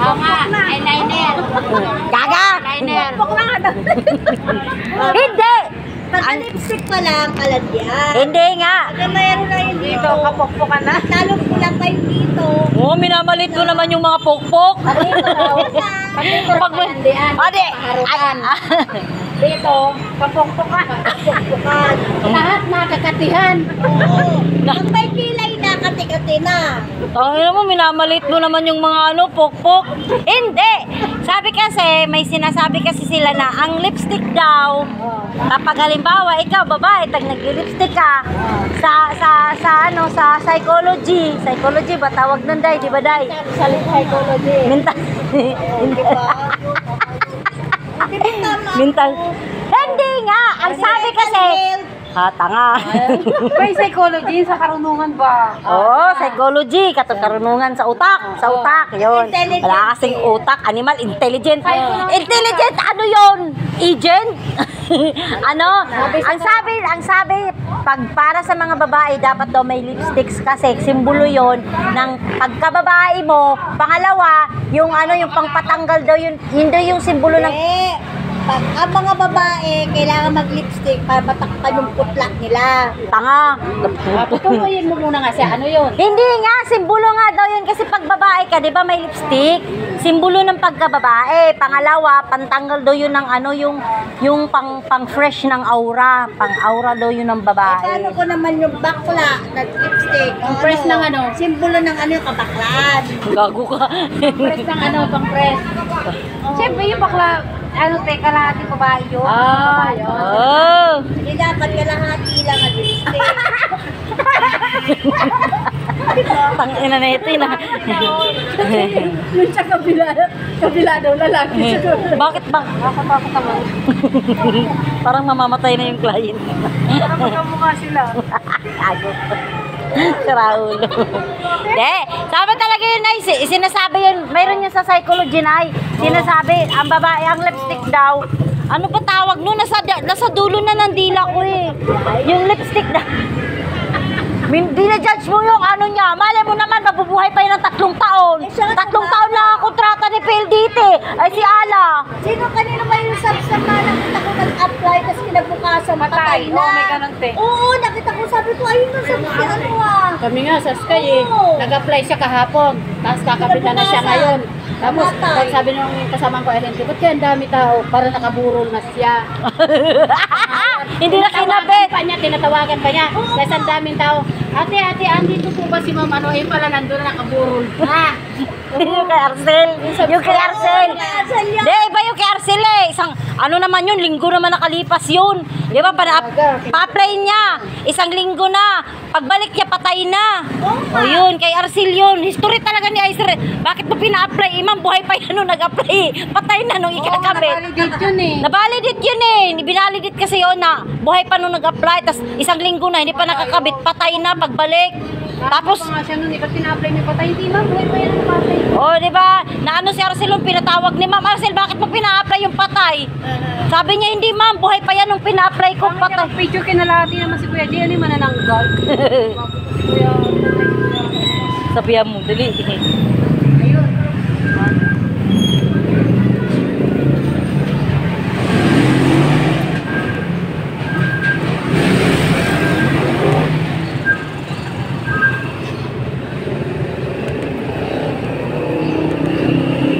Oo nga, eyeliner. Gaga! Eyeliner. Hindi! Pag lipstick pa lang, kalad yan. Hindi nga. Pagka mayroon na yun dito, kapokpokan na. Talong ko lang pa yung dito. Oo, minamalit mo naman yung mga pokpok. Pag Ade! Harutan. Dito, kapongpokan. Kapokpokan. Lahat nakakatihan. Oo. Pag may kilay na, na. Tangina mo, minamalit mo naman yung mga ano, pokpok. Hindi! Sabi kasi, may sinasabi kasi sila na ang lipstick daw, kapag halimbawa, ikaw babae, tag nag-lipstick ka, sa, sa, sa ano, sa psychology, psychology ba tawag nun, day, di ba, day? Sa psychology. Mental. Mental. Hindi nga! Ang sabi kasi, ha, tanga. May psychology sa karunungan ba? Oo, psychology, katong karunungan sa utak, sa utak, yun. Wala kasing utak, animal, intelligent. Intelligent, ano yun? Agent? ano? Ang sabi, ang sabi, pag para sa mga babae, dapat daw may lipsticks kasi simbolo yon ng pagkababae mo. Pangalawa, yung ano, yung pangpatanggal daw yun, yun daw yung simbolo ng pag ang mga babae, kailangan mag-lipstick para matakpan yung putlak nila. tanga. Tutuloyin mo muna nga siya. Ano yun? Hindi nga, simbolo nga daw yun kasi pag babae ka, di ba may lipstick? Simbolo ng pagkababae. Pangalawa, pantanggal daw yun ng ano, yung, yung pang, pang fresh ng aura. Pang aura daw yun ng Eh, paano babae. ko naman yung bakla nag-lipstick? Ang press ng ano? Simbolo ng ano yung kabaklan. Gago ka. Press ng ano, pang press. Siyempre yung bakla, ano, teka kalahati babae yun. Ah, yun. oh. Hindi dapat kalahati lang ang lipstick. Tang ina na ito yun. ah. Yung sa kabila, kabila daw lalaki. Bakit ba? Ako bakit naman? Parang mamamatay na yung client. Para magkamukha sila. Gago. Karaulo. De, sabi talaga yun. Si- Sinasabi yun, mayroon yun sa psychology, Nay. Sinasabi, ang babae, ang lipstick daw. Ano pa tawag nun? Nasa, nasa dulo na ng dila ko eh. Yung lipstick na. Hindi na judge mo yung ano niya. Malay mo naman, mabubuhay pa yun ng tatlong taon. Eh, Tatlong taon na ang kontrata ni Pildite. Ay si Ala. Sino kanina ba yung subscribe na nakita ko nag-apply tapos patay na? Oo, may ganun, te. Oo, nakita ko sabi ko ayun na sabi ko ano ah. Kami nga sa Sky eh, Oo. nag-apply siya kahapon. Tapos kakapitan na siya ngayon. Tapos Namatay. pag sabi nung kasama ko, Ahente, ba't kaya ang dami tao? Para nakaburol na siya. Hindi na Tinatawagan kinabit. pa niya, tinatawagan pa niya. Kasi ang daming tao. Ate, ate, andito po ba si Ma'am ano? Eh pala nandun na nakaburol. Ha? yung kay Arcel. Yung kay Arcel. Isang, ano naman yun, linggo naman nakalipas yun. Di ba, pa, pa-apply niya. Isang linggo na. Pagbalik niya, patay na. O yun, kay Arcel yun. History talaga ni Arcel. Bakit mo pina-apply? Imam, buhay pa yan nung nag-apply. Patay na nung ikakabit. Nabalidate yun eh. Nabalidit yun eh. Binalidit kasi yun na buhay pa nung nag-apply. Tapos isang linggo na, hindi pa nakakabit. Patay na pagbalik. Tapos, Tapos nga siya nun, eh, ba't pina-apply niya patay? Hindi ma'am, buhay pa yan ang patay. Oh, di ba? Na ano si Arcel nung pinatawag ni Ma'am Arcel, bakit mo pina-apply yung patay? Sabi niya, hindi ma'am, buhay pa yan nung pina-apply ko patay. Picture kinalati naman si Kuya Jay, ano yung manananggal? Kuya, Sabihan mo, dali.